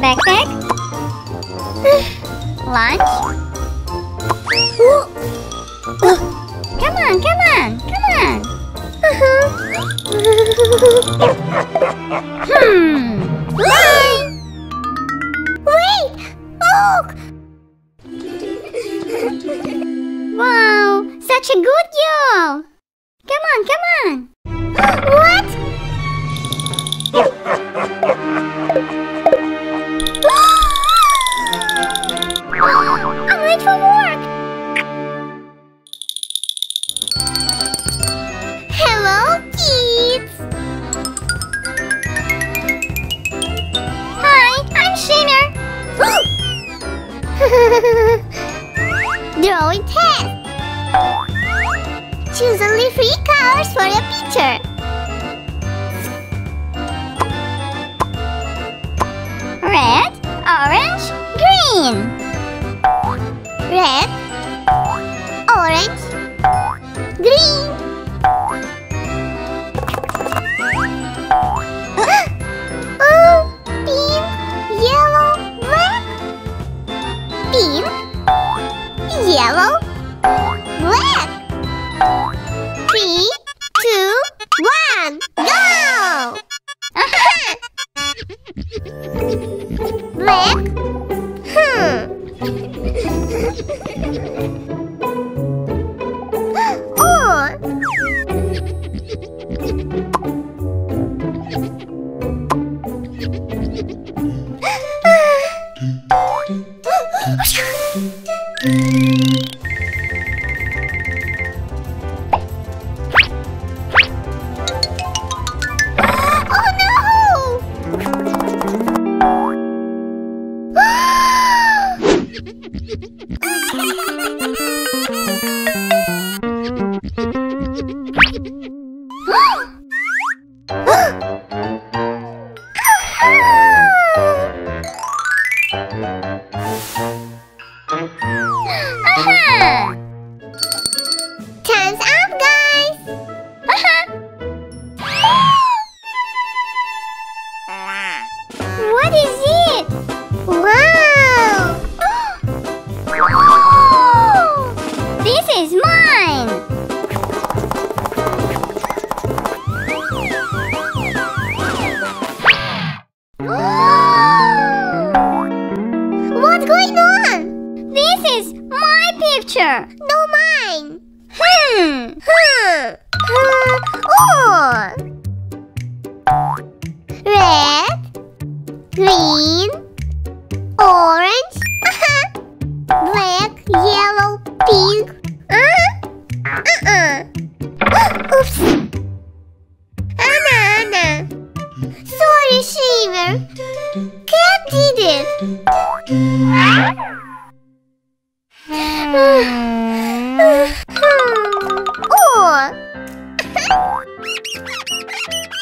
Backpack? Lunch? Come on, come on, come on. hmm. Bye! Wait! Look! Wow, such a good girl. Come on, come on. I'm! Hello, kids! Hi, I'm Shimmer. Drawing test! Choose only three colors for your picture. Red, orange, green. oh, yellow, black. Yellow, black. Three, two, one, go! Black. ハハハハ! Wow! This is mine. What's going on? This is my picture. No, mine! Hmm. Huh. Huh. Oh! Red, green, orange, uh-huh. black, yellow, pink. Uh. Uh -uh. Oops. Anna, Anna. Sorry, Shaver. Cat did it. oh.